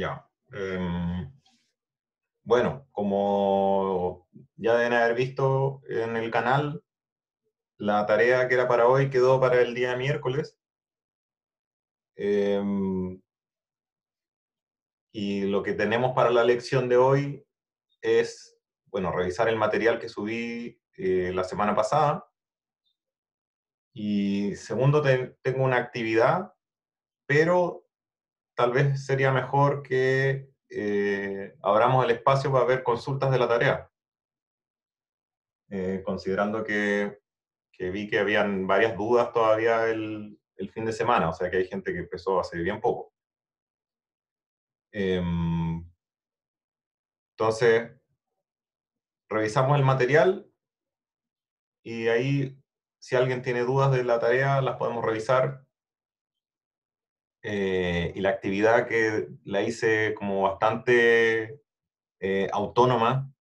Ya. Em, bueno, como ya deben haber visto en el canal, la tarea que era para hoy quedó para el día miércoles. Em, y lo que tenemos para la lección de hoy es, bueno, revisar el material que subí eh, la semana pasada. Y segundo, tengo una actividad, pero tal vez sería mejor que eh, abramos el espacio para ver consultas de la tarea. Eh, considerando que, vi que habían varias dudas todavía el, el, fin de semana, o sea que hay gente que empezó hace bien poco. Em, entonces, revisamos el material y ahí, si alguien tiene dudas de la tarea, las podemos revisar eh, y la actividad que la hice como bastante eh, autónoma,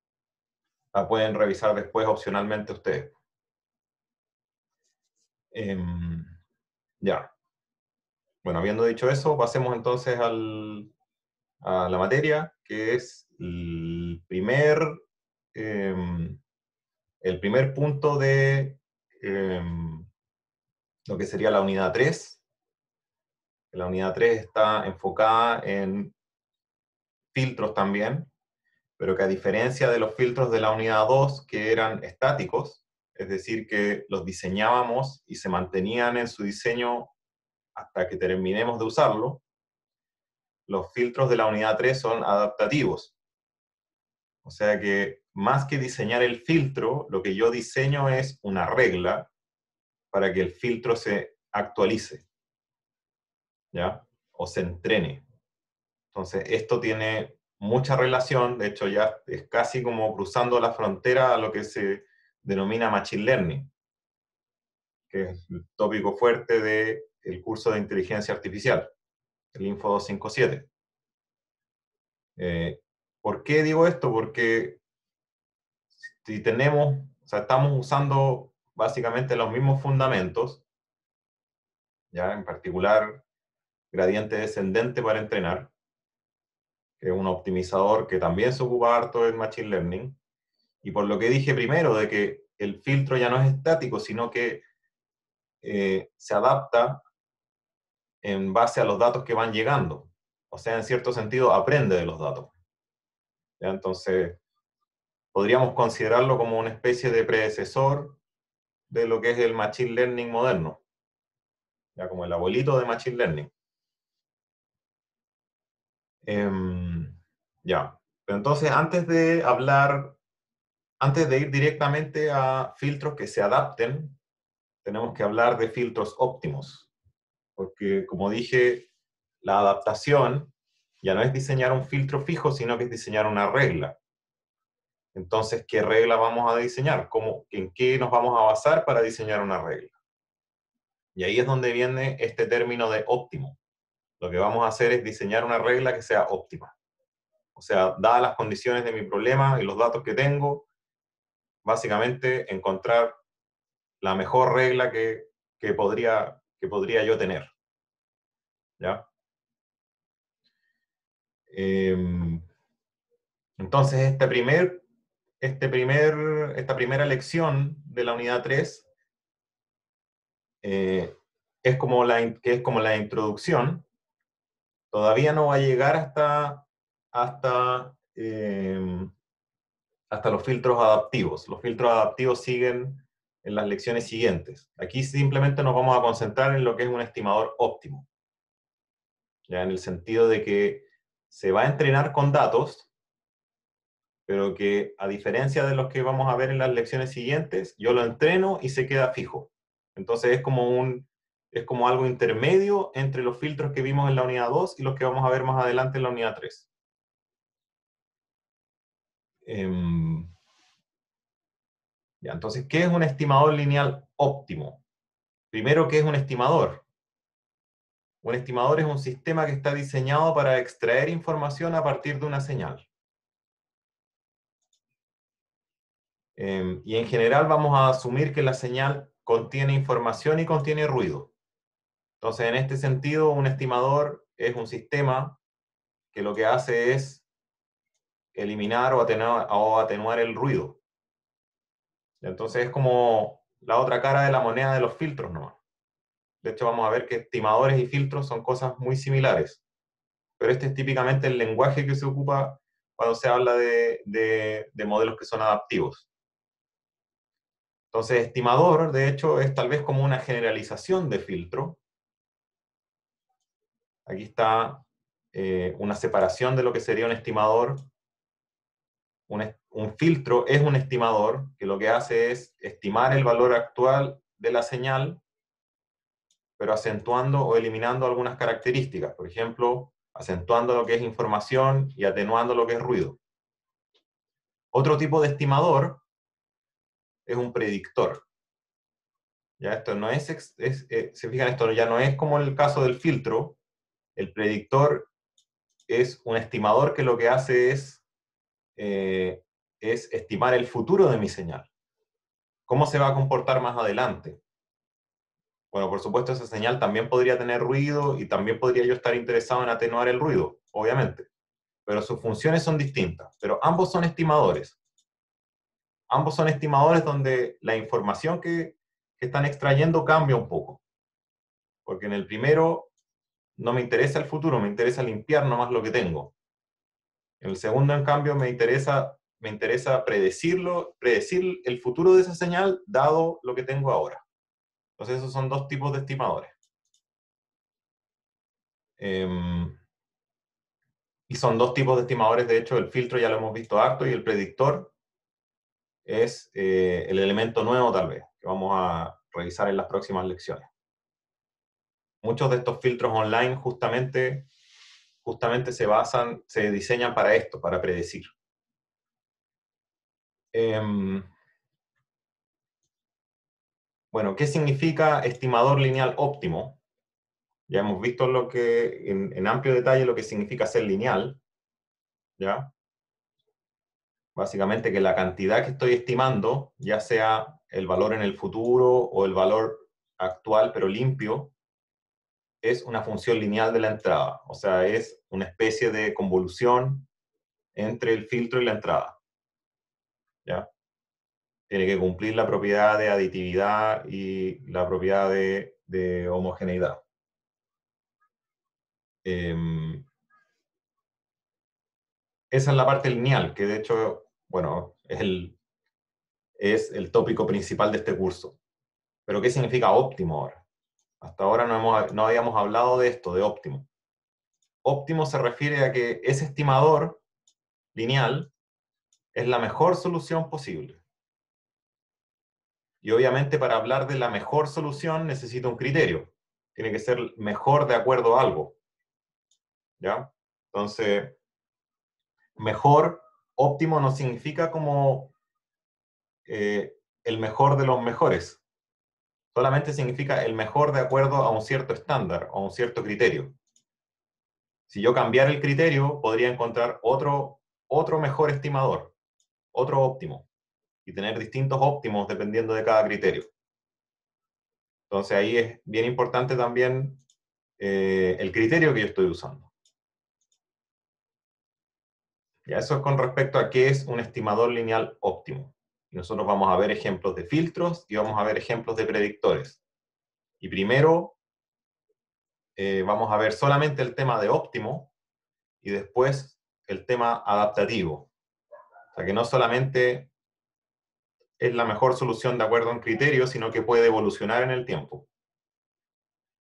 la pueden revisar después opcionalmente ustedes. Em, ya. Bueno, habiendo dicho eso, pasemos entonces al, a la materia, que es el primer, em, el primer punto de em, lo que sería la unidad 3, la unidad 3 está enfocada en filtros también, pero que a diferencia de los filtros de la unidad 2, que eran estáticos, es decir, que los diseñábamos y se mantenían en su diseño hasta que terminemos de usarlo, los filtros de la unidad 3 son adaptativos. O sea que más que diseñar el filtro, lo que yo diseño es una regla para que el filtro se actualice. O se entrene. Entonces, esto tiene mucha relación, de hecho ya es casi como cruzando la frontera a lo que se denomina Machine Learning, que es el tópico fuerte del el curso de inteligencia artificial, el Info 257. Eh, ¿Por qué digo esto? Porque si tenemos, o sea, estamos usando básicamente los mismos fundamentos, ya en particular gradiente descendente para entrenar, que es un optimizador que también se ocupa harto en Machine Learning. Y por lo que dije primero, de que el filtro ya no es estático, sino que eh, se adapta en base a los datos que van llegando. O sea, en cierto sentido, aprende de los datos. Entonces, podríamos considerarlo como una especie de predecesor de lo que es el Machine Learning moderno. Ya como el abuelito de Machine Learning. Em, ya, pero entonces antes de hablar, antes de ir directamente a filtros que se adapten, tenemos que hablar de filtros óptimos. Porque como dije, la adaptación ya no es diseñar un filtro fijo, sino que es diseñar una regla. Entonces, ¿qué regla vamos a diseñar? ¿Cómo, ¿En qué nos vamos a basar para diseñar una regla? Y ahí es donde viene este término de óptimo lo que vamos a hacer es diseñar una regla que sea óptima. O sea, dadas las condiciones de mi problema y los datos que tengo, básicamente encontrar la mejor regla que, podría, que podría yo tener. ¿Ya? Em, entonces, este primer, este primer, esta primera lección de la unidad 3 eh, es, como la, que es como la introducción todavía no va a llegar hasta, hasta, em, hasta los filtros adaptivos. Los filtros adaptivos siguen en las lecciones siguientes. Aquí simplemente nos vamos a concentrar en lo que es un estimador óptimo. Ya en el sentido de que se va a entrenar con datos, pero que a diferencia de los que vamos a ver en las lecciones siguientes, yo lo entreno y se queda fijo. Entonces es como un, es como algo intermedio entre los filtros que vimos en la unidad 2 y los que vamos a ver más adelante en la unidad 3. Em, ya, entonces, ¿qué es un estimador lineal óptimo? Primero, ¿qué es un estimador? Un estimador es un sistema que está diseñado para extraer información a partir de una señal. Em, y en general vamos a asumir que la señal contiene información y contiene ruido. Entonces, en este sentido, un estimador es un sistema que lo que hace es eliminar o atenuar, el ruido. Entonces es como la otra cara de la moneda de los filtros nomás. De hecho, vamos a ver que estimadores y filtros son cosas muy similares. Pero este es típicamente el lenguaje que se ocupa cuando se habla de, de modelos que son adaptivos. Entonces, estimador, de hecho, es tal vez como una generalización de filtro. Aquí está eh, una separación de lo que sería un estimador. Un, filtro es un estimador que lo que hace es estimar el valor actual de la señal, pero acentuando o eliminando algunas características. Por ejemplo, acentuando lo que es información y atenuando lo que es ruido. Otro tipo de estimador es un predictor. Ya esto no es, es eh, se fijan, esto ya no es como el caso del filtro. El predictor es un estimador que lo que hace es, eh, es estimar el futuro de mi señal. ¿Cómo se va a comportar más adelante? Bueno, por supuesto, esa señal también podría tener ruido y también podría yo estar interesado en atenuar el ruido, obviamente. Pero sus funciones son distintas. Pero ambos son estimadores ambos son estimadores donde la información que, están extrayendo cambia un poco. Porque en el primero no me interesa el futuro, me interesa limpiar nomás lo que tengo. En el segundo, en cambio, me interesa, me interesa predecirlo, predecir el futuro de esa señal dado lo que tengo ahora. Entonces, esos son dos tipos de estimadores. Em, y son dos tipos de estimadores, de hecho, el filtro ya lo hemos visto harto y el predictor es eh, el elemento nuevo tal vez, que vamos a revisar en las próximas lecciones. Muchos de estos filtros online justamente, justamente se basan, se diseñan para esto, para predecir. Em, bueno, ¿qué significa estimador lineal óptimo? Ya hemos visto lo que, en, en amplio detalle lo que significa ser lineal, ¿ya? básicamente que la cantidad que estoy estimando, ya sea el valor en el futuro o el valor actual pero limpio, es una función lineal de la entrada, o sea, es una especie de convolución entre el filtro y la entrada. ¿Ya? Tiene que cumplir la propiedad de aditividad y la propiedad de, homogeneidad. Em, esa es la parte lineal, que de hecho bueno, es el, es el tópico principal de este curso. Pero ¿qué significa óptimo ahora? Hasta ahora no, hemos, no habíamos hablado de esto, de óptimo. Óptimo se refiere a que ese estimador lineal es la mejor solución posible. Y obviamente para hablar de la mejor solución necesito un criterio. Tiene que ser mejor de acuerdo a algo. ¿Ya? Entonces, mejor óptimo no significa como eh, el mejor de los mejores. Solamente significa el mejor de acuerdo a un cierto estándar o un cierto criterio. Si yo cambiara el criterio, podría encontrar otro, otro mejor estimador, otro óptimo, y tener distintos óptimos dependiendo de cada criterio. Entonces ahí es bien importante también eh, el criterio que yo estoy usando. Ya eso es con respecto a qué es un estimador lineal óptimo. Y nosotros vamos a ver ejemplos de filtros y vamos a ver ejemplos de predictores. Y primero eh, vamos a ver solamente el tema de óptimo y después el tema adaptativo. O sea que no solamente es la mejor solución de acuerdo a un criterio, sino que puede evolucionar en el tiempo.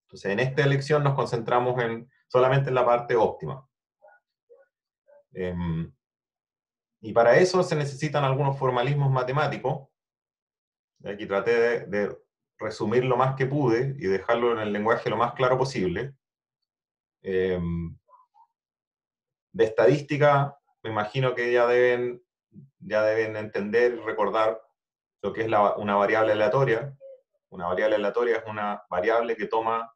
Entonces, en esta lección nos concentramos en, solamente en la parte óptima. Em, y para eso se necesitan algunos formalismos matemáticos. Aquí traté de, resumir lo más que pude y dejarlo en el lenguaje lo más claro posible. Em, de estadística, me imagino que ya deben, ya deben entender y recordar lo que es una variable aleatoria. Una variable aleatoria es una variable que toma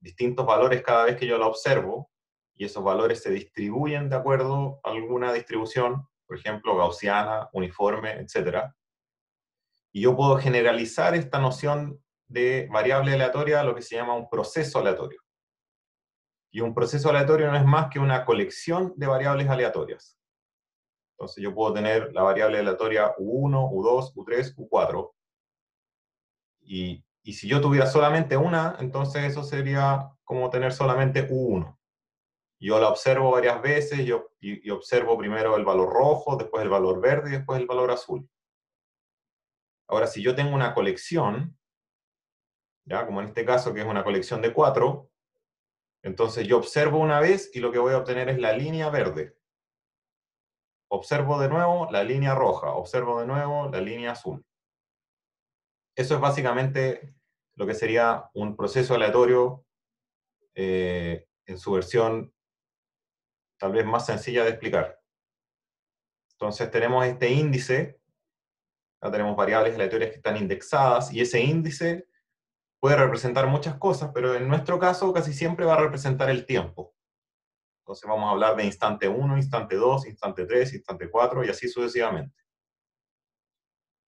distintos valores cada vez que yo la observo, y esos valores se distribuyen de acuerdo a alguna distribución por ejemplo, gaussiana, uniforme, etc. Y yo puedo generalizar esta noción de variable aleatoria a lo que se llama un proceso aleatorio. Y un proceso aleatorio no es más que una colección de variables aleatorias. Entonces yo puedo tener la variable aleatoria U1, U2, U3, U4. Y, y si yo tuviera solamente una, entonces eso sería como tener solamente U1. Yo la observo varias veces yo, y, observo primero el valor rojo, después el valor verde y después el valor azul. Ahora, si yo tengo una colección, ¿ya? como en este caso que es una colección de cuatro, entonces yo observo una vez y lo que voy a obtener es la línea verde. Observo de nuevo la línea roja, observo de nuevo la línea azul. Eso es básicamente lo que sería un proceso aleatorio eh, en su versión tal vez más sencilla de explicar. Entonces tenemos este índice, ya tenemos variables aleatorias que están indexadas, y ese índice puede representar muchas cosas, pero en nuestro caso casi siempre va a representar el tiempo. Entonces vamos a hablar de instante 1, instante 2, instante 3, instante 4 y así sucesivamente.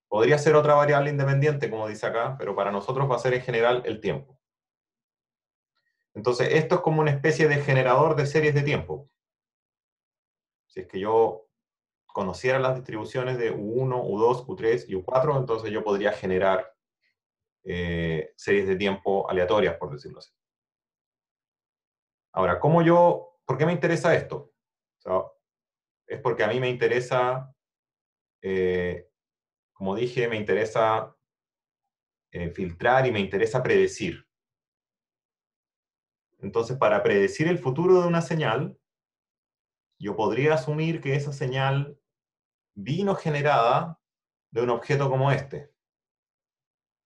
Podría ser otra variable independiente, como dice acá, pero para nosotros va a ser en general el tiempo. Entonces, esto es como una especie de generador de series de tiempo. Si es que yo conociera las distribuciones de U1, U2, U3 y U4, entonces yo podría generar eh, series de tiempo aleatorias, por decirlo así. Ahora, ¿cómo yo, por qué me interesa esto? es porque a mí me interesa, eh, como dije, me interesa eh, filtrar y me interesa predecir. Entonces, para predecir el futuro de una señal, yo podría asumir que esa señal vino generada de un objeto como este.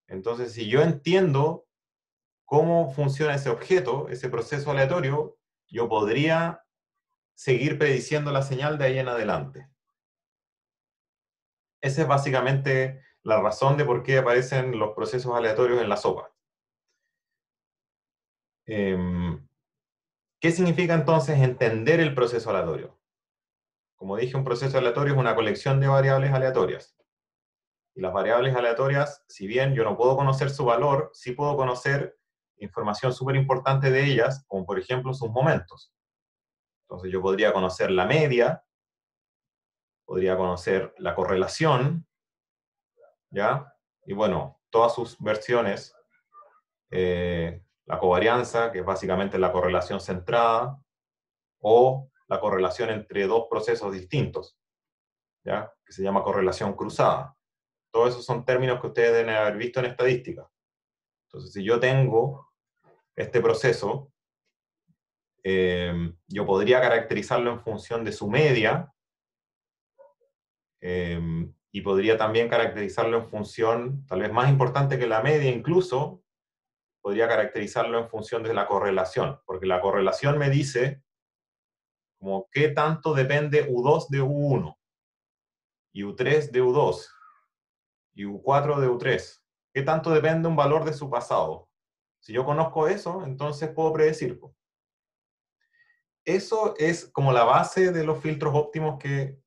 Entonces, si yo entiendo cómo funciona ese objeto, ese proceso aleatorio, yo podría seguir prediciendo la señal de ahí en adelante. Esa es básicamente la razón de por qué aparecen los procesos aleatorios en la sopa. Em, ¿Qué significa entonces entender el proceso aleatorio? Como dije, un proceso aleatorio es una colección de variables aleatorias. Y las variables aleatorias, si bien yo no puedo conocer su valor, sí puedo conocer información súper importante de ellas, como por ejemplo sus momentos. Entonces yo podría conocer la media, podría conocer la correlación, ¿ya? Y bueno, todas sus versiones eh, la covarianza, que es básicamente la correlación centrada, o la correlación entre dos procesos distintos, ¿ya? que se llama correlación cruzada. Todos esos son términos que ustedes deben haber visto en estadística. Entonces, si yo tengo este proceso, eh, yo podría caracterizarlo en función de su media, eh, y podría también caracterizarlo en función, tal vez más importante que la media incluso, podría caracterizarlo en función de la correlación, porque la correlación me dice como qué tanto depende U2 de U1, y U3 de U2, y U4 de U3. ¿Qué tanto depende un valor de su pasado? Si yo conozco eso, entonces puedo predecir. Eso es como la base de los filtros óptimos que,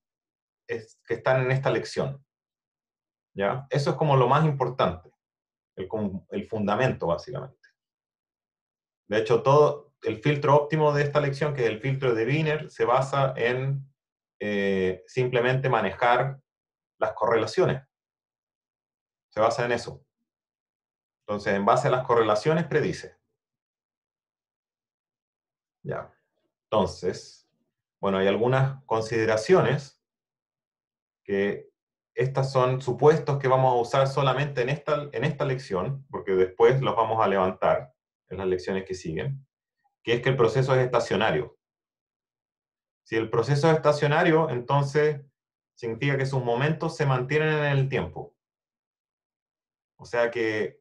que están en esta lección. ¿Ya? Eso es como lo más importante el, fundamento, básicamente. De hecho, todo el filtro óptimo de esta lección, que es el filtro de Wiener, se basa en eh, simplemente manejar las correlaciones. Se basa en eso. Entonces, en base a las correlaciones, predice. Ya. Entonces, bueno, hay algunas consideraciones que estas son supuestos que vamos a usar solamente en esta, en esta lección, porque después los vamos a levantar en las lecciones que siguen, que es que el proceso es estacionario. Si el proceso es estacionario, entonces significa que sus momentos se mantienen en el tiempo. O sea que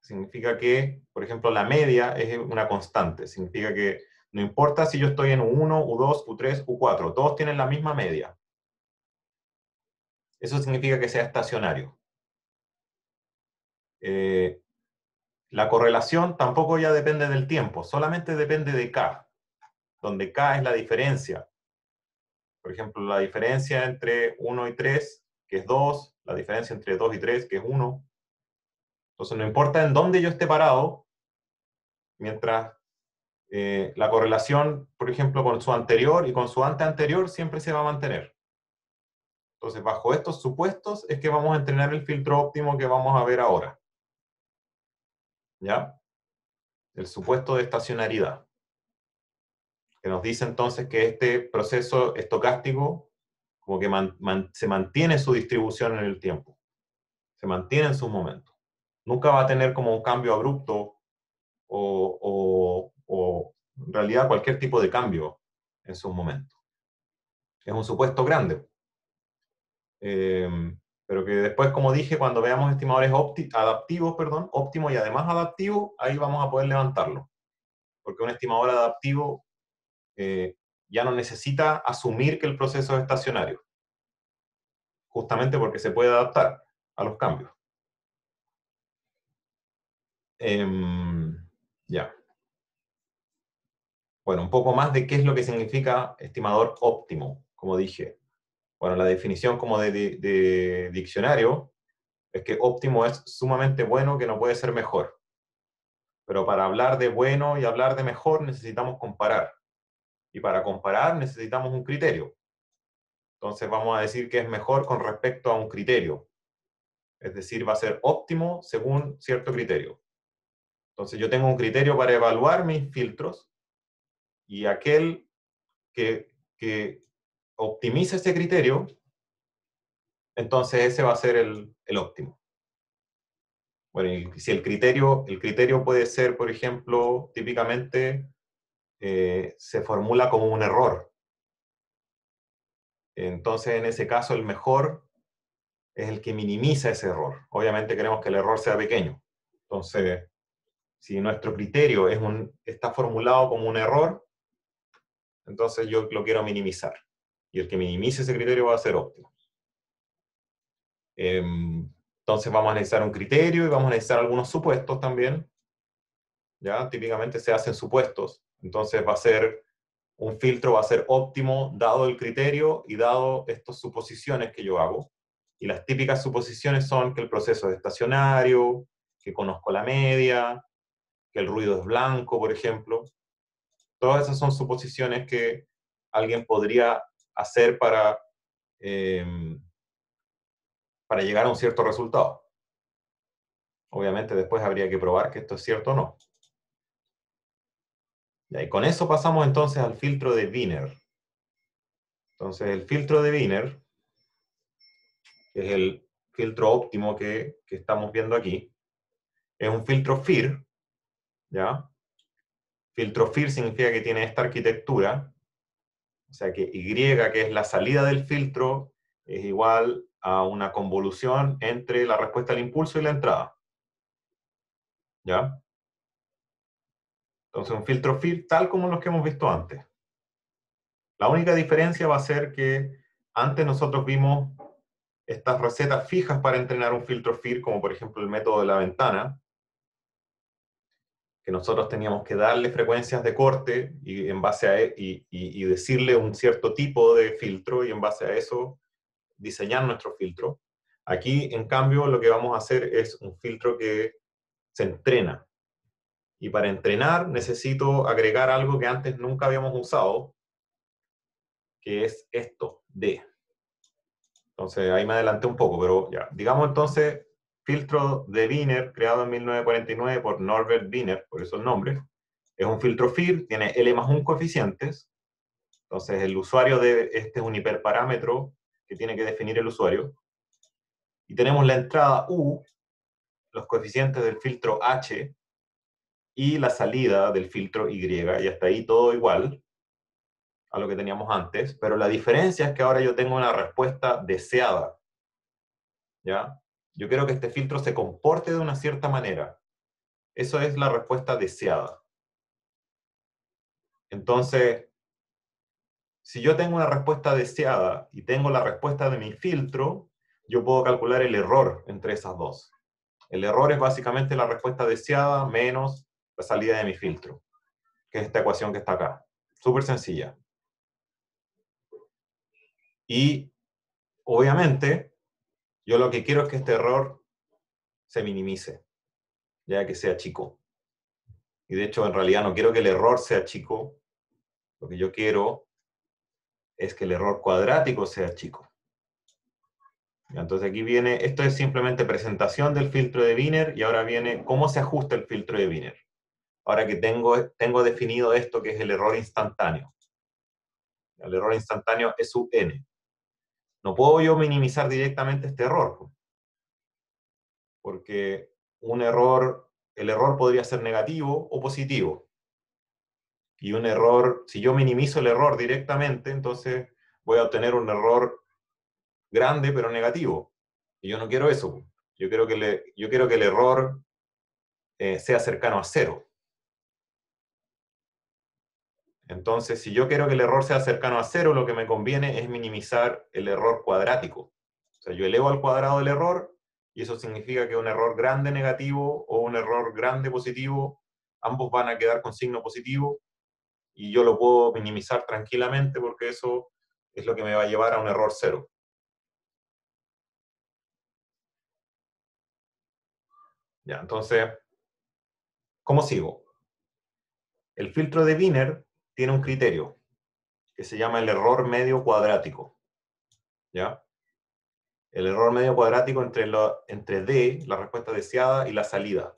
significa que, por ejemplo, la media es una constante. Significa que no importa si yo estoy en U1, U2, U3, U4, todos tienen la misma media. Eso significa que sea estacionario. Eh, la correlación tampoco ya depende del tiempo, solamente depende de K, donde K es la diferencia. Por ejemplo, la diferencia entre 1 y 3, que es 2, la diferencia entre 2 y 3, que es 1. Entonces, no importa en dónde yo esté parado, mientras eh, la correlación, por ejemplo, con su anterior y con su ante anterior siempre se va a mantener. Entonces, bajo estos supuestos es que vamos a entrenar el filtro óptimo que vamos a ver ahora. ¿Ya? El supuesto de estacionariedad. Que nos dice entonces que este proceso estocástico como que se mantiene su distribución en el tiempo. Se mantiene en sus momentos. Nunca va a tener como un cambio abrupto o, o en realidad cualquier tipo de cambio en sus momentos. Es un supuesto grande. Em, pero que después, como dije, cuando veamos estimadores adaptivos, perdón, óptimos y además adaptivos, ahí vamos a poder levantarlo. Porque un estimador adaptivo eh, ya no necesita asumir que el proceso es estacionario. Justamente porque se puede adaptar a los cambios. Em, ya. Bueno, un poco más de qué es lo que significa estimador óptimo, como dije. Bueno, la definición como de, diccionario es que óptimo es sumamente bueno que no puede ser mejor. Pero para hablar de bueno y hablar de mejor necesitamos comparar. Y para comparar necesitamos un criterio. Entonces vamos a decir que es mejor con respecto a un criterio. Es decir, va a ser óptimo según cierto criterio. Entonces yo tengo un criterio para evaluar mis filtros y aquel que, que optimice ese criterio, entonces ese va a ser el, el óptimo. Bueno, si el criterio, el criterio puede ser, por ejemplo, típicamente eh, se formula como un error. Entonces, en ese caso, el mejor es el que minimiza ese error. Obviamente queremos que el error sea pequeño. Entonces, si nuestro criterio es un, está formulado como un error, entonces yo lo quiero minimizar. Y el que minimice ese criterio va a ser óptimo. Em, entonces vamos a necesitar un criterio y vamos a necesitar algunos supuestos también. ¿Ya? Típicamente se hacen supuestos. Entonces va a ser, un filtro va a ser óptimo dado el criterio y dado estas suposiciones que yo hago. Y las típicas suposiciones son que el proceso es estacionario, que conozco la media, que el ruido es blanco, por ejemplo. Todas esas son suposiciones que alguien podría hacer para, em, para llegar a un cierto resultado. Obviamente después habría que probar que esto es cierto o no. Y con eso pasamos entonces al filtro de Wiener. Entonces el filtro de Wiener, es el filtro óptimo que, que estamos viendo aquí, es un filtro FIR, ¿ya? Filtro FIR significa que tiene esta arquitectura, sea que Y, que es la salida del filtro, es igual a una convolución entre la respuesta al impulso y la entrada. ¿Ya? Entonces un filtro FIR tal como los que hemos visto antes. La única diferencia va a ser que antes nosotros vimos estas recetas fijas para entrenar un filtro FIR, como por ejemplo el método de la ventana, que nosotros teníamos que darle frecuencias de corte y, en base a, e, y, decirle un cierto tipo de filtro y en base a eso diseñar nuestro filtro. Aquí, en cambio, lo que vamos a hacer es un filtro que se entrena. Y para entrenar necesito agregar algo que antes nunca habíamos usado, que es esto, D. Entonces, ahí me adelanté un poco, pero ya. Digamos entonces, filtro de Wiener, creado en 1949 por Norbert Wiener, por eso el nombre. Es un filtro FIR, tiene L más 1 coeficientes. Entonces, el usuario de este es un hiperparámetro que tiene que definir el usuario. Y tenemos la entrada U, los coeficientes del filtro H y la salida del filtro Y. Y hasta ahí todo igual a lo que teníamos antes, pero la diferencia es que ahora yo tengo una respuesta deseada. ¿Ya? Yo quiero que este filtro se comporte de una cierta manera. Eso es la respuesta deseada. Entonces, si yo tengo una respuesta deseada y tengo la respuesta de mi filtro, yo puedo calcular el error entre esas dos. El error es básicamente la respuesta deseada menos la salida de mi filtro, que es esta ecuación que está acá. Súper sencilla. Y obviamente, yo lo que quiero es que este error se minimice, ya que sea chico. y de hecho en realidad no quiero que el error sea chico, lo que yo quiero es que el error cuadrático sea chico. Entonces aquí viene, esto es simplemente presentación del filtro de Wiener y ahora viene cómo se ajusta el filtro de Wiener. Ahora que tengo, tengo definido esto que es el error instantáneo. El error instantáneo es su n. No puedo yo minimizar directamente este error. Porque un error, el error podría ser negativo o positivo. Y un error, si yo minimizo el error directamente, entonces voy a obtener un error grande pero negativo. Y yo no quiero eso. Yo quiero que, le, yo quiero que el error eh, sea cercano a cero. Entonces, si yo quiero que el error sea cercano a cero, lo que me conviene es minimizar el error cuadrático. O sea, yo elevo al cuadrado el error y eso significa que un error grande negativo o un error grande positivo, ambos van a quedar con signo positivo y yo lo puedo minimizar tranquilamente porque eso es lo que me va a llevar a un error cero. Ya, entonces, ¿cómo sigo? El filtro de Wiener tiene un criterio que se llama el error medio cuadrático. ¿Ya? El error medio cuadrático entre, entre D, la respuesta deseada, y la salida.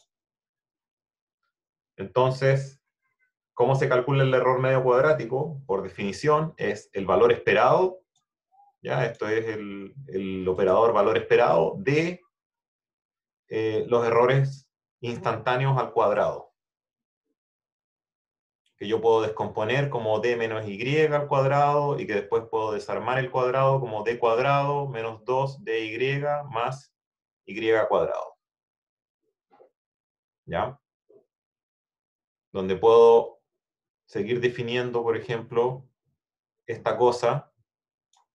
Entonces, ¿cómo se calcula el error medio cuadrático? Por definición, es el valor esperado, ¿ya? Esto es el, el operador valor esperado de eh, los errores instantáneos al cuadrado. Que yo puedo descomponer como d menos y al cuadrado y que después puedo desarmar el cuadrado como d cuadrado menos 2dy más y cuadrado. ¿Ya? Donde puedo seguir definiendo, por ejemplo, esta cosa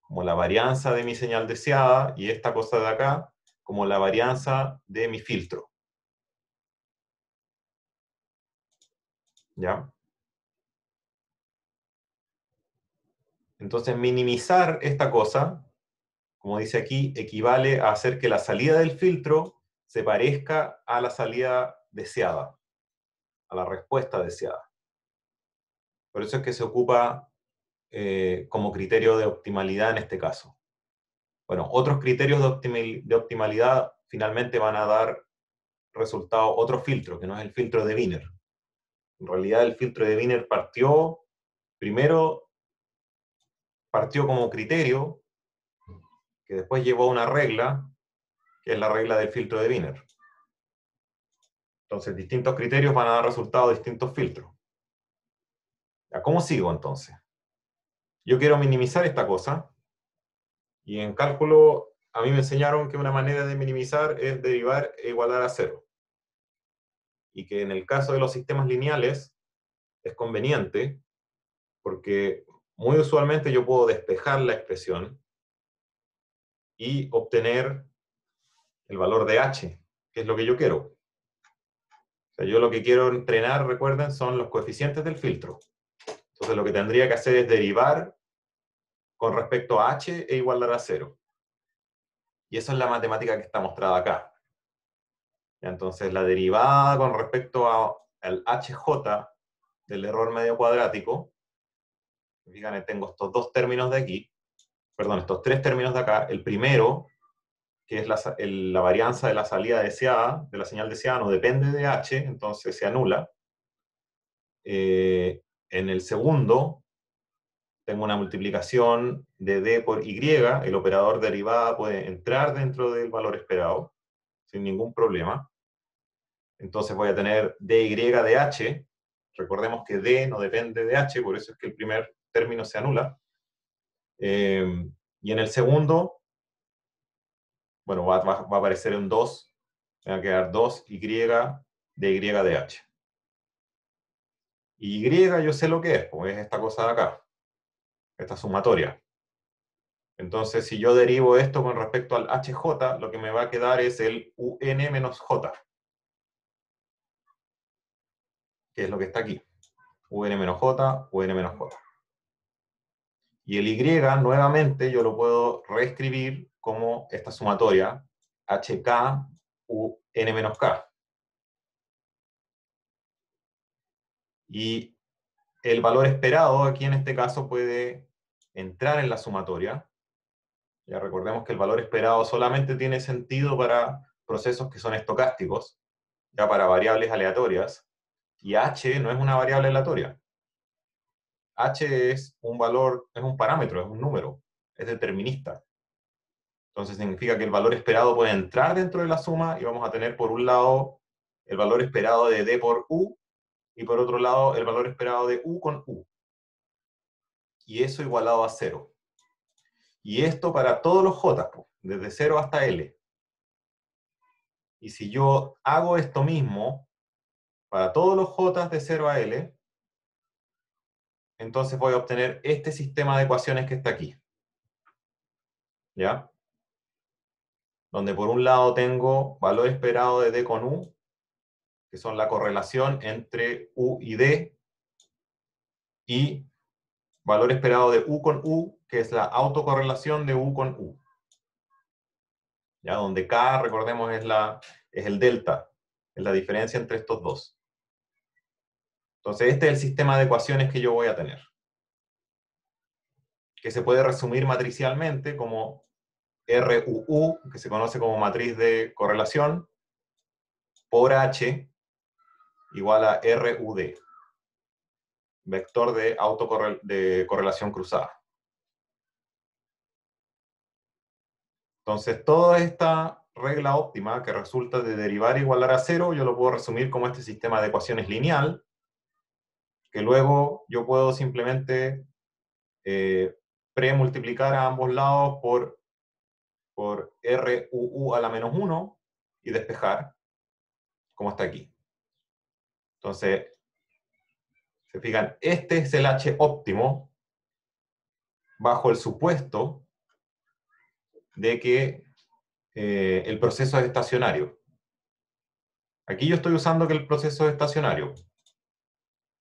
como la varianza de mi señal deseada y esta cosa de acá como la varianza de mi filtro. ¿Ya? Entonces, minimizar esta cosa, como dice aquí, equivale a hacer que la salida del filtro se parezca a la salida deseada, a la respuesta deseada. Por eso es que se ocupa eh, como criterio de optimalidad en este caso. Bueno, otros criterios de, optimalidad finalmente van a dar resultado otro filtro, que no es el filtro de Wiener. En realidad el filtro de Wiener partió, primero partió como criterio, que después llevó a una regla, que es la regla del filtro de Wiener. Entonces, distintos criterios van a dar resultado a distintos filtros. ¿Cómo sigo entonces? Yo quiero minimizar esta cosa, y en cálculo, a mí me enseñaron que una manera de minimizar es derivar e igualar a cero. Y que en el caso de los sistemas lineales es conveniente porque muy usualmente yo puedo despejar la expresión y obtener el valor de h, que es lo que yo quiero. O sea, yo lo que quiero entrenar, recuerden, son los coeficientes del filtro. Entonces lo que tendría que hacer es derivar con respecto a h e igual a cero. Y eso es la matemática que está mostrada acá. Entonces, la derivada con respecto al hj del error medio cuadrático, fíjense, tengo estos dos términos de aquí, perdón, estos tres términos de acá. El primero, que es la, varianza de la salida deseada, de la señal deseada, no depende de h, entonces se anula. Eh, en el segundo, tengo una multiplicación de d por y, el operador derivada puede entrar dentro del valor esperado, sin ningún problema. Entonces voy a tener dy de h, recordemos que d no depende de h, por eso es que el primer término se anula. Eh, y en el segundo, bueno, va, a aparecer un 2, me va a quedar 2y de y de h. Y yo sé lo que es, pues es esta cosa de acá esta sumatoria. Entonces, si yo derivo esto con respecto al HJ, lo que me va a quedar es el UN menos J. Que es lo que está aquí. UN menos J, UN menos J. Y el Y, nuevamente, yo lo puedo reescribir como esta sumatoria, HK, UN menos K. Y el valor esperado aquí en este caso puede entrar en la sumatoria. Ya recordemos que el valor esperado solamente tiene sentido para procesos que son estocásticos, ya para variables aleatorias, y h no es una variable aleatoria. H es un valor, es un parámetro, es un número, es determinista. Entonces significa que el valor esperado puede entrar dentro de la suma y vamos a tener por un lado el valor esperado de d por u y por otro lado el valor esperado de u con u. Y eso igualado a cero. Y esto para todos los j, desde 0 hasta l. Y si yo hago esto mismo para todos los j de 0 a l, entonces voy a obtener este sistema de ecuaciones que está aquí. ¿Ya? Donde por un lado tengo valor esperado de d con u, que son la correlación entre u y d, y valor esperado de u con u, que es la autocorrelación de u con u. ¿Ya? Donde k, recordemos, es, la, es el delta, es la diferencia entre estos dos. Entonces, este es el sistema de ecuaciones que yo voy a tener. Que se puede resumir matricialmente como RUU, que se conoce como matriz de correlación, por H igual a RUD, vector de, de correlación cruzada. Entonces, toda esta regla óptima que resulta de derivar igualar a cero, yo lo puedo resumir como este sistema de ecuaciones lineal, que luego yo puedo simplemente eh, premultiplicar a ambos lados por, por RUU a la menos 1 y despejar, como está aquí. Entonces, se fijan, este es el H óptimo bajo el supuesto de que eh, el proceso es estacionario. Aquí yo estoy usando que el proceso es estacionario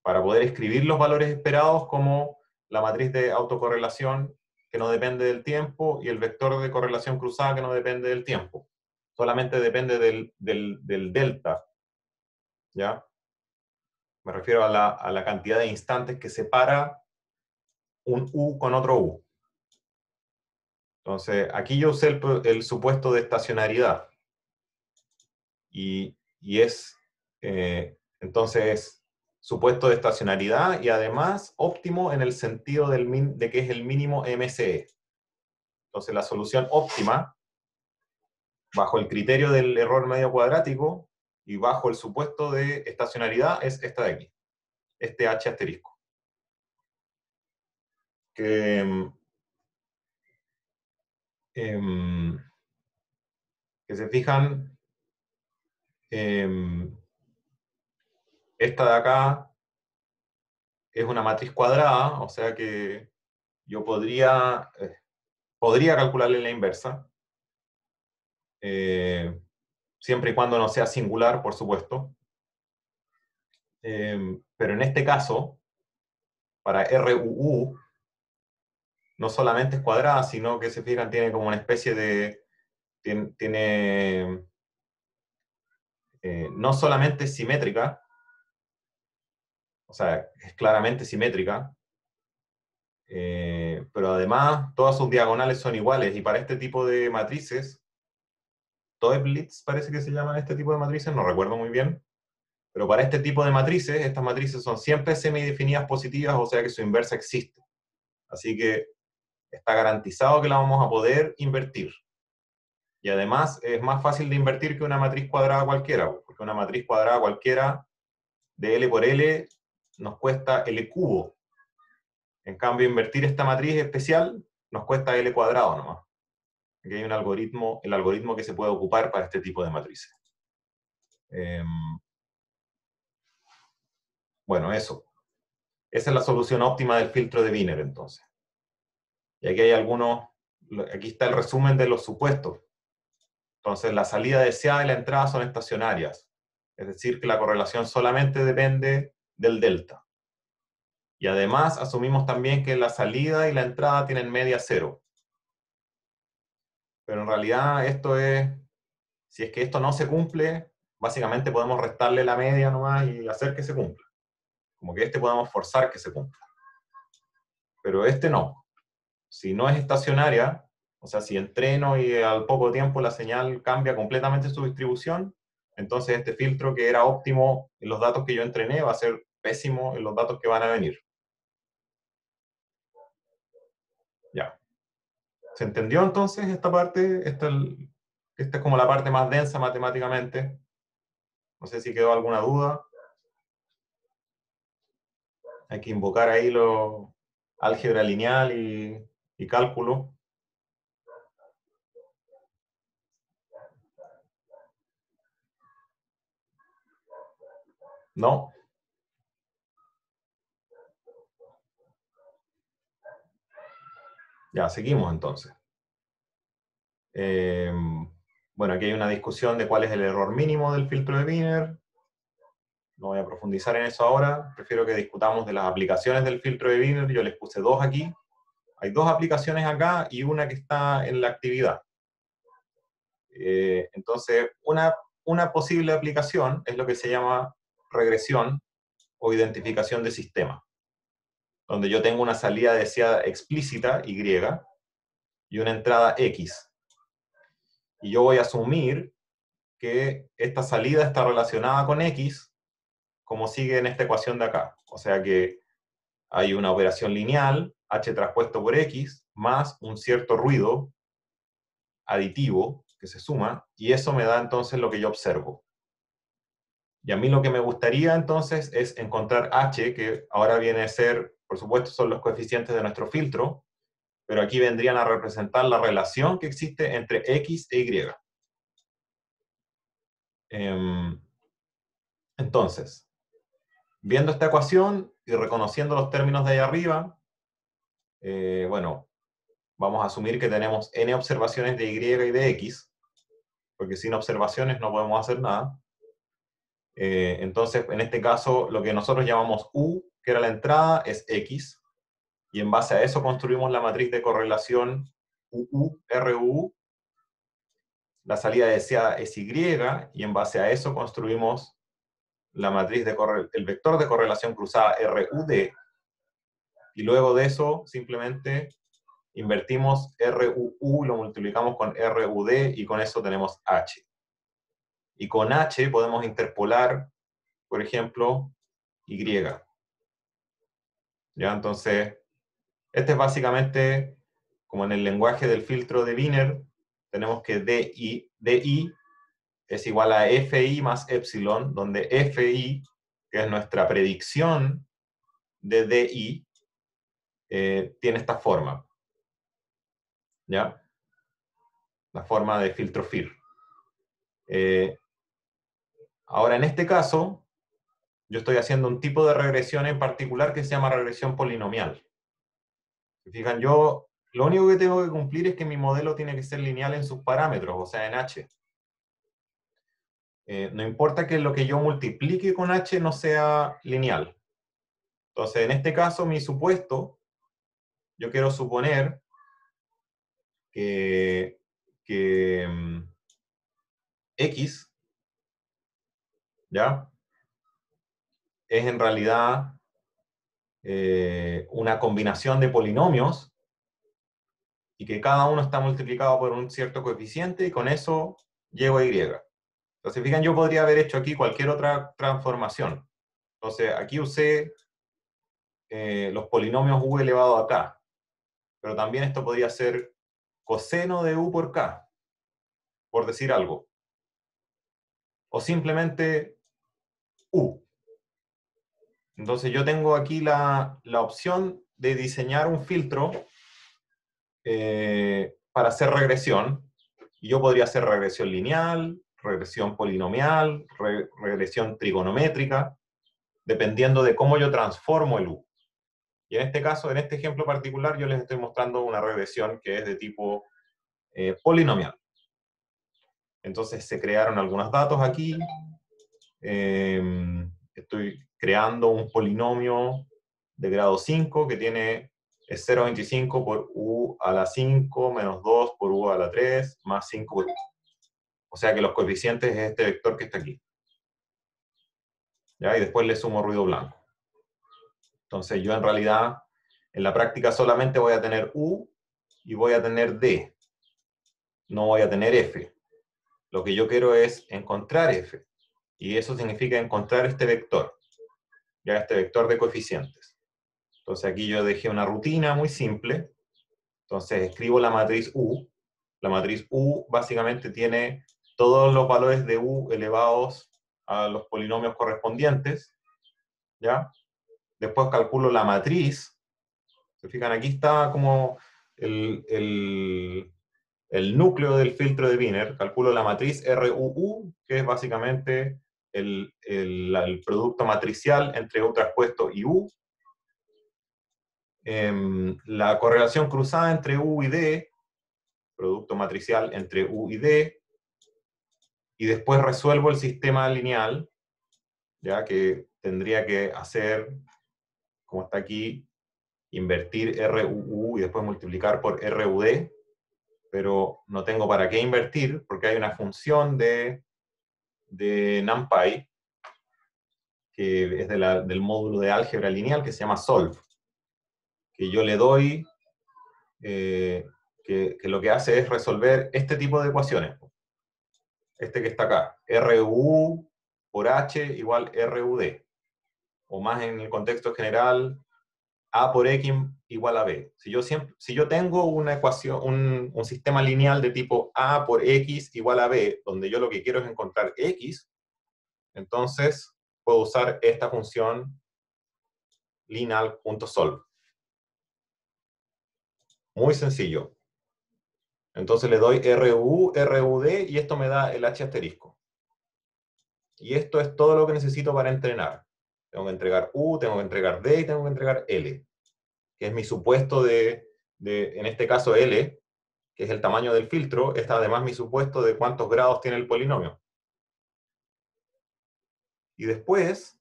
para poder escribir los valores esperados como la matriz de autocorrelación que no depende del tiempo y el vector de correlación cruzada que no depende del tiempo. Solamente depende del, del delta. ¿Ya? Me refiero a la, cantidad de instantes que separa un U con otro U. Entonces, aquí yo usé el, supuesto de estacionariedad. Y, es, eh, entonces, supuesto de estacionariedad y además óptimo en el sentido del de que es el mínimo MCE. Entonces, la solución óptima, bajo el criterio del error medio cuadrático, y bajo el supuesto de estacionalidad es esta de aquí, este H asterisco. Que, em, que se fijan, em, esta de acá es una matriz cuadrada, o sea que yo podría, eh, podría calcularle la inversa. Eh, siempre y cuando no sea singular, por supuesto. Em, pero en este caso, para RUU, no solamente es cuadrada, sino que se fijan, tiene como una especie de. Tiene. Eh, no solamente simétrica, o sea, es claramente simétrica, eh, pero además todas sus diagonales son iguales, y para este tipo de matrices, Toeplitz parece que se llaman este tipo de matrices, no recuerdo muy bien. Pero para este tipo de matrices, estas matrices son siempre semidefinidas positivas, o sea que su inversa existe. Así que está garantizado que la vamos a poder invertir. Y además es más fácil de invertir que una matriz cuadrada cualquiera, porque una matriz cuadrada cualquiera de L por L nos cuesta L cubo. En cambio, invertir esta matriz especial nos cuesta L cuadrado nomás. Aquí hay un algoritmo, el algoritmo que se puede ocupar para este tipo de matrices. Em, bueno, eso. Esa es la solución óptima del filtro de Wiener, entonces. Y aquí hay algunos, aquí está el resumen de los supuestos. Entonces, la salida deseada y la entrada son estacionarias. Es decir, que la correlación solamente depende del delta. Y además asumimos también que la salida y la entrada tienen media cero. Pero en realidad esto es, si es que esto no se cumple, básicamente podemos restarle la media nomás y hacer que se cumpla. Como que este podemos forzar que se cumpla. Pero este no. Si no es estacionaria, o sea, si entreno y al poco tiempo la señal cambia completamente su distribución, entonces este filtro que era óptimo en los datos que yo entrené va a ser pésimo en los datos que van a venir. Ya. ¿Se entendió entonces esta parte? Esta, esta es como la parte más densa matemáticamente. No sé si quedó alguna duda. Hay que invocar ahí lo álgebra lineal y, y cálculo. ¿No? Ya, seguimos entonces. Em, bueno, aquí hay una discusión de cuál es el error mínimo del filtro de Wiener. No voy a profundizar en eso ahora. Prefiero que discutamos de las aplicaciones del filtro de Wiener. Yo les puse dos aquí. Hay dos aplicaciones acá y una que está en la actividad. Eh, entonces, una posible aplicación es lo que se llama regresión o identificación de sistema donde yo tengo una salida deseada explícita, Y, y una entrada X. Y yo voy a asumir que esta salida está relacionada con X, como sigue en esta ecuación de acá. O sea que hay una operación lineal, H traspuesto por X, más un cierto ruido aditivo que se suma, y eso me da entonces lo que yo observo. Y a mí lo que me gustaría entonces es encontrar H, que ahora viene a ser por supuesto son los coeficientes de nuestro filtro, pero aquí vendrían a representar la relación que existe entre X e Y. Em, entonces, viendo esta ecuación y reconociendo los términos de ahí arriba, eh, bueno, vamos a asumir que tenemos n observaciones de Y y de X, porque sin observaciones no podemos hacer nada. Eh, entonces, en este caso, lo que nosotros llamamos U que era la entrada, es X, y en base a eso construimos la matriz de correlación UU, RU, la salida deseada es Y, y en base a eso construimos la matriz de el vector de correlación cruzada RUD, y luego de eso simplemente invertimos RUU, lo multiplicamos con RUD, y con eso tenemos H. Y con H podemos interpolar, por ejemplo, Y. ¿Ya? Entonces, este es básicamente, como en el lenguaje del filtro de Wiener, tenemos que DI, DI es igual a FI más epsilon, donde FI, que es nuestra predicción de DI, eh, tiene esta forma. ¿Ya? La forma de filtro FIR. Eh, ahora, en este caso, yo estoy haciendo un tipo de regresión en particular que se llama regresión polinomial. fijan, yo lo único que tengo que cumplir es que mi modelo tiene que ser lineal en sus parámetros, o sea, en h. Eh, no importa que lo que yo multiplique con h no sea lineal. Entonces, en este caso, mi supuesto, yo quiero suponer que, que mm, x, ¿ya? es en realidad eh, una combinación de polinomios y que cada uno está multiplicado por un cierto coeficiente y con eso llego a y. Entonces, fíjense, yo podría haber hecho aquí cualquier otra transformación. Entonces, aquí usé eh, los polinomios u elevado a k, pero también esto podría ser coseno de u por k, por decir algo. O simplemente u. Entonces yo tengo aquí la, opción de diseñar un filtro eh, para hacer regresión. Yo podría hacer regresión lineal, regresión polinomial, regresión trigonométrica, dependiendo de cómo yo transformo el U. Y en este caso, en este ejemplo particular, yo les estoy mostrando una regresión que es de tipo eh, polinomial. Entonces se crearon algunos datos aquí. Em, estoy creando un polinomio de grado 5 que tiene 0,25 por u a la 5 menos 2 por u a la 3 más 5 por u. O sea que los coeficientes es este vector que está aquí. ¿Ya? Y después le sumo ruido blanco. Entonces yo en realidad, en la práctica solamente voy a tener U y voy a tener D. No voy a tener F. Lo que yo quiero es encontrar F. Y eso significa encontrar este vector. Ya este vector de coeficientes. Entonces aquí yo dejé una rutina muy simple. Entonces escribo la matriz U. La matriz U básicamente tiene todos los valores de U elevados a los polinomios correspondientes. ¿Ya? Después calculo la matriz. Se fijan, aquí está como el, el, núcleo del filtro de Wiener. Calculo la matriz RUU, que es básicamente el, el producto matricial entre U traspuesto y U. Em, la correlación cruzada entre U y D, producto matricial entre U y D, y después resuelvo el sistema lineal, ya que tendría que hacer como está aquí, invertir RUU y después multiplicar por RUD, pero no tengo para qué invertir porque hay una función de, de NumPy que es del módulo de álgebra lineal que se llama solve, que yo le doy, eh, que, que, lo que hace es resolver este tipo de ecuaciones. Este que está acá, RU por H igual RUD o más en el contexto general, A por X igual a B. Si yo, siempre, si yo tengo una ecuación, un, un, sistema lineal de tipo A por X igual a B, donde yo lo que quiero es encontrar X, entonces puedo usar esta función lineal.solve. Muy sencillo. Entonces le doy RU, RUD y esto me da el H asterisco. Y esto es todo lo que necesito para entrenar. Tengo que entregar U, tengo que entregar D y tengo que entregar L, que es mi supuesto de, en este caso L, que es el tamaño del filtro, está además mi supuesto de cuántos grados tiene el polinomio. Y después,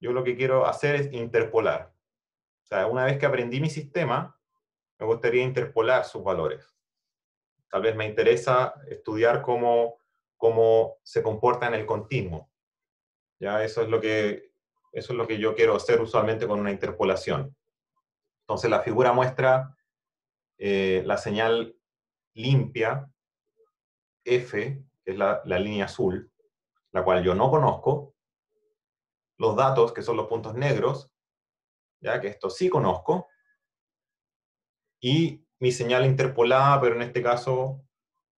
yo lo que quiero hacer es interpolar. O sea, una vez que aprendí mi sistema, me gustaría interpolar sus valores. Tal vez me interesa estudiar cómo, cómo se comporta en el continuo. Ya eso es lo que eso es lo que yo quiero hacer usualmente con una interpolación. Entonces la figura muestra eh, la señal limpia, F, que es la, la línea azul, la cual yo no conozco, los datos, que son los puntos negros, ya que esto sí conozco, y mi señal interpolada, pero en este caso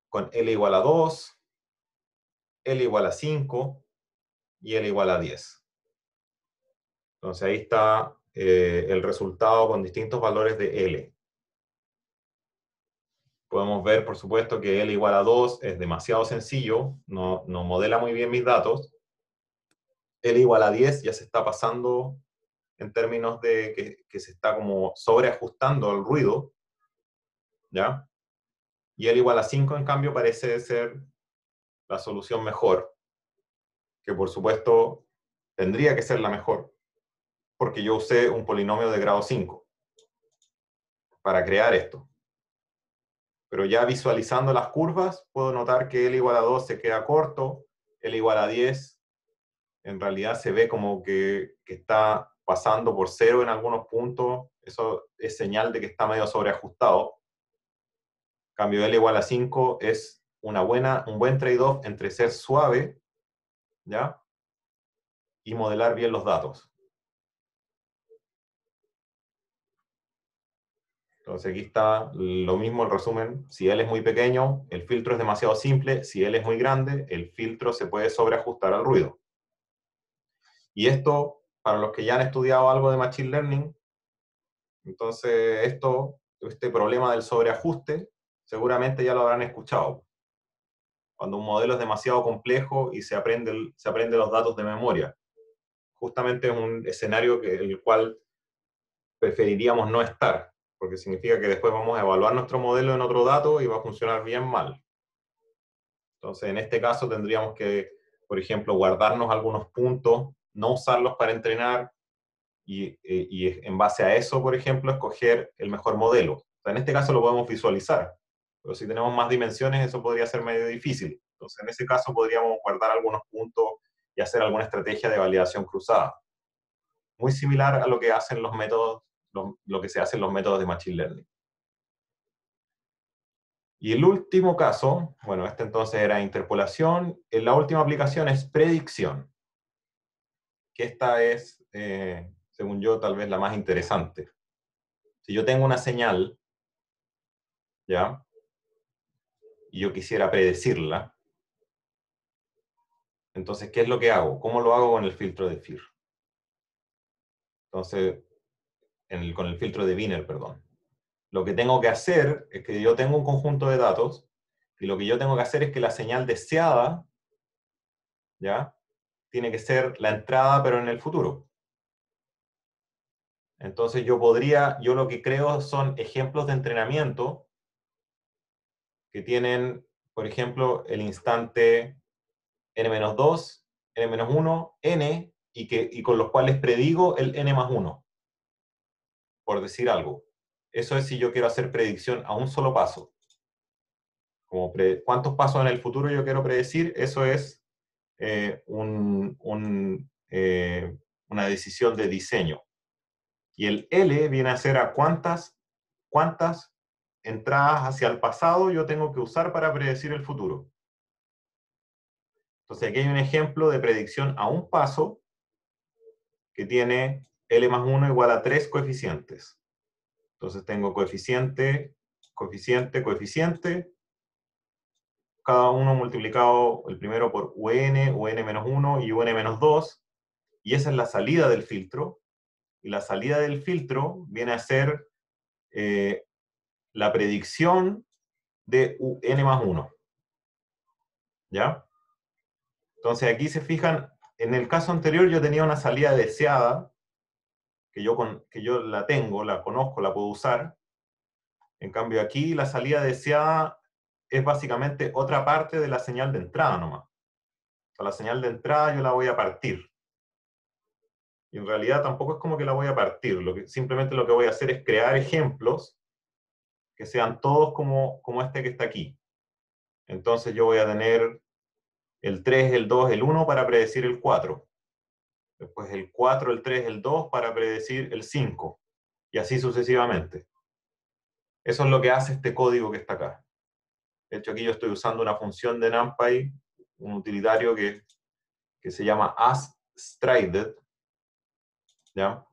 con L igual a 2, L igual a 5 y L igual a 10. Entonces ahí está eh, el resultado con distintos valores de L. Podemos ver, por supuesto, que L igual a 2 es demasiado sencillo, no, no modela muy bien mis datos. L igual a 10 ya se está pasando en términos de que, que se está como sobreajustando el ruido, ¿ya? Y L igual a 5, en cambio, parece ser la solución mejor, que por supuesto tendría que ser la mejor, porque yo usé un polinomio de grado 5 para crear esto. Pero ya visualizando las curvas, puedo notar que L igual a 2 se queda corto, L igual a 10 en realidad se ve como que, que está pasando por cero en algunos puntos, eso es señal de que está medio sobreajustado. Cambio L igual a 5 es una buena, un buen trade-off entre ser suave, ¿ya? Y modelar bien los datos. Entonces aquí está lo mismo el resumen. Si L es muy pequeño, el filtro es demasiado simple. Si L es muy grande, el filtro se puede sobreajustar al ruido. Y esto, para los que ya han estudiado algo de Machine Learning, entonces esto, este problema del sobreajuste, seguramente ya lo habrán escuchado. Cuando un modelo es demasiado complejo y se aprende, se aprende los datos de memoria. Justamente es un escenario que, el cual preferiríamos no estar porque significa que después vamos a evaluar nuestro modelo en otro dato y va a funcionar bien mal. Entonces, en este caso tendríamos que, por ejemplo, guardarnos algunos puntos, no usarlos para entrenar y, eh, y en base a eso, por ejemplo, escoger el mejor modelo. en este caso lo podemos visualizar, pero si tenemos más dimensiones, eso podría ser medio difícil. Entonces, en ese caso podríamos guardar algunos puntos y hacer alguna estrategia de validación cruzada. muy similar a lo que hacen los métodos, lo, que se hace en los métodos de Machine Learning. Y el último caso, bueno, este entonces era interpolación, la última aplicación es predicción, que esta es, eh, según yo, tal vez la más interesante. Si yo tengo una señal, ¿ya? Y yo quisiera predecirla, entonces, ¿qué es lo que hago? ¿Cómo lo hago con el filtro de FIR? Entonces, con el filtro de Wiener, perdón. Lo que tengo que hacer es que yo tengo un conjunto de datos y lo que yo tengo que hacer es que la señal deseada, ¿ya? Tiene que ser la entrada, pero en el futuro. Entonces yo podría, yo lo que creo son ejemplos de entrenamiento que tienen, por ejemplo, el instante n-2, n-1, n, y, que, y con los cuales predigo el n más 1, por decir algo. Eso es si yo quiero hacer predicción a un solo paso. Como cuántos pasos en el futuro yo quiero predecir, eso es eh, eh, una decisión de diseño. Y el L viene a ser a cuántas, cuántas entradas hacia el pasado yo tengo que usar para predecir el futuro. Entonces aquí hay un ejemplo de predicción a un paso que tiene L más 1 igual a 3 coeficientes. Entonces tengo coeficiente, coeficiente, coeficiente, cada uno multiplicado el primero por un, un menos 1 y un menos 2, y esa es la salida del filtro, y la salida del filtro viene a ser eh, la predicción de n más 1. ¿Ya? Entonces aquí se fijan, en el caso anterior yo tenía una salida deseada, que yo, que yo la tengo, la conozco, la puedo usar. En cambio aquí la salida deseada es básicamente otra parte de la señal de entrada nomás. La señal de entrada yo la voy a partir. Y en realidad tampoco es como que la voy a partir, lo que, simplemente lo que voy a hacer es crear ejemplos que sean todos como, como este que está aquí. Entonces yo voy a tener el 3, el 2, el 1 para predecir el 4. Después el 4, el 3, el 2 para predecir el 5. Y así sucesivamente. Eso es lo que hace este código que está acá. De hecho, aquí yo estoy usando una función de NumPy, un utilitario que, que se llama asstrided, ¿ya?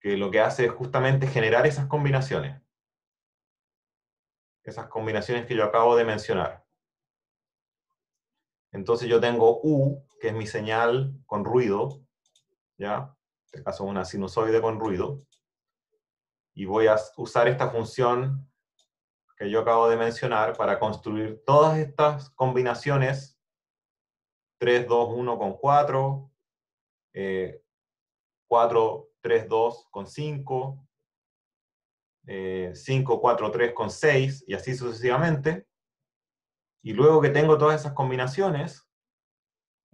que lo que hace es justamente generar esas combinaciones. Esas combinaciones que yo acabo de mencionar. Entonces yo tengo U, que es mi señal con ruido, ¿ya? En este caso una sinusoide con ruido. Y voy a usar esta función que yo acabo de mencionar para construir todas estas combinaciones 3, 2, 1 con 4, 4, 3, 2 con 5, 5, 4, 3 con 6, y así sucesivamente. Y luego que tengo todas esas combinaciones,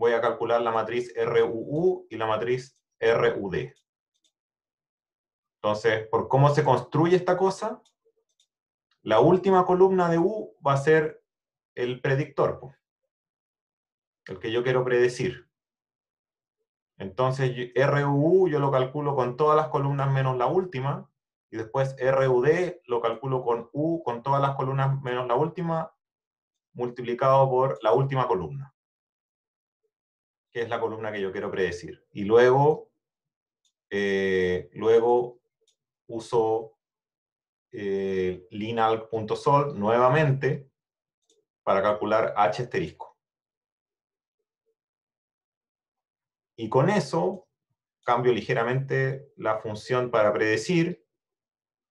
voy a calcular la matriz RUU y la matriz RUD. Entonces, por cómo se construye esta cosa, la última columna de U va a ser el predictor, el que yo quiero predecir. Entonces, RUU yo lo calculo con todas las columnas menos la última, y después RUD lo calculo con U con todas las columnas menos la última, multiplicado por la última columna, que es la columna que yo quiero predecir. Y luego, eh, luego uso eh, linalg.sol nuevamente para calcular h asterisco. Y con eso cambio ligeramente la función para predecir.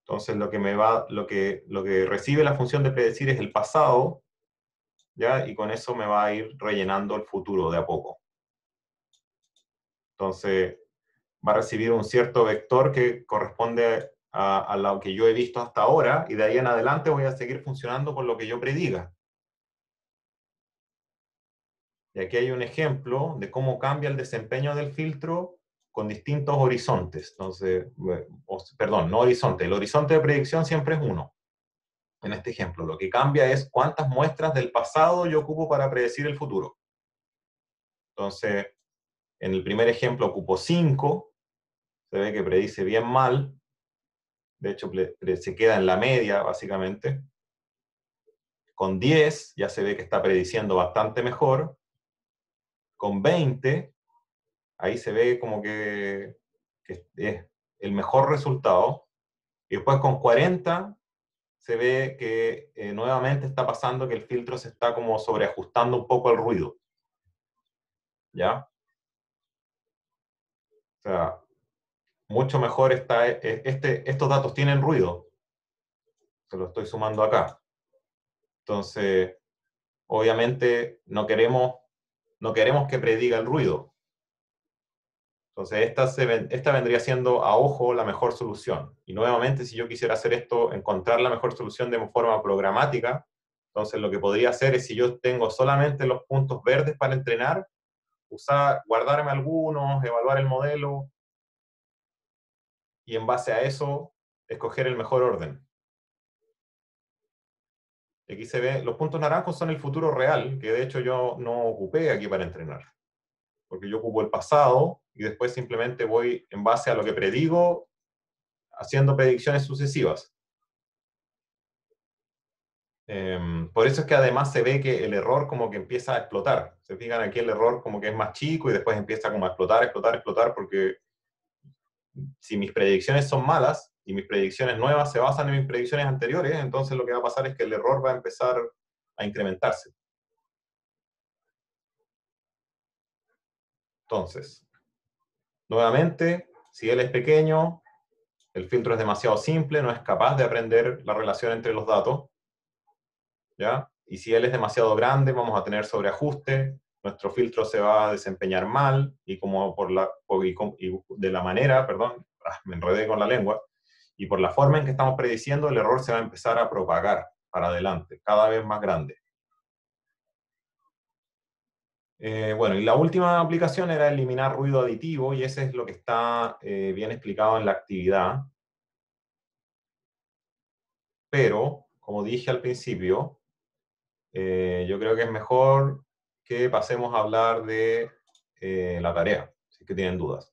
Entonces lo que me va, lo que, lo que recibe la función de predecir es el pasado ¿ya? Y con eso me va a ir rellenando el futuro de a poco. Entonces, va a recibir un cierto vector que corresponde a, lo que yo he visto hasta ahora, y de ahí en adelante voy a seguir funcionando con lo que yo prediga. Y aquí hay un ejemplo de cómo cambia el desempeño del filtro con distintos horizontes. Entonces, perdón, no horizonte. El horizonte de predicción siempre es uno en este ejemplo. Lo que cambia es cuántas muestras del pasado yo ocupo para predecir el futuro. Entonces, en el primer ejemplo ocupo 5, se ve que predice bien mal, de hecho se queda en la media básicamente. Con 10 ya se ve que está prediciendo bastante mejor. Con 20, ahí se ve como que, es el mejor resultado. Y después con 40 se ve que eh, nuevamente está pasando que el filtro se está como sobreajustando un poco al ruido. ¿Ya? O sea, mucho mejor está, e, este, estos datos tienen ruido. Se lo estoy sumando acá. Entonces, obviamente no queremos, no queremos que prediga el ruido. Entonces, esta, esta vendría siendo a ojo la mejor solución. Y nuevamente, si yo quisiera hacer esto, encontrar la mejor solución de forma programática, entonces lo que podría hacer es si yo tengo solamente los puntos verdes para entrenar, usar, guardarme algunos, evaluar el modelo y en base a eso escoger el mejor orden. Aquí se ve, los puntos naranjos son el futuro real, que de hecho yo no ocupé aquí para entrenar porque yo ocupo el pasado y después simplemente voy en base a lo que predigo, haciendo predicciones sucesivas. Em, por eso es que además se ve que el error como que empieza a explotar. Se fijan aquí el error como que es más chico y después empieza como a explotar, explotar, explotar, porque si mis predicciones son malas y mis predicciones nuevas se basan en mis predicciones anteriores, entonces lo que va a pasar es que el error va a empezar a incrementarse. Entonces, nuevamente, si él es pequeño, el filtro es demasiado simple, no es capaz de aprender la relación entre los datos, Y si él es demasiado grande, vamos a tener sobreajuste, nuestro filtro se va a desempeñar mal, y como por la, de la manera, perdón, ah, me enredé con la lengua, y por la forma en que estamos prediciendo, el error se va a empezar a propagar para adelante, cada vez más grande. Eh, bueno, y la última aplicación era eliminar ruido aditivo, y ese es lo que está eh, bien explicado en la actividad. Pero, como dije al principio, eh, yo creo que es mejor que pasemos a hablar de la tarea, si es que tienen dudas.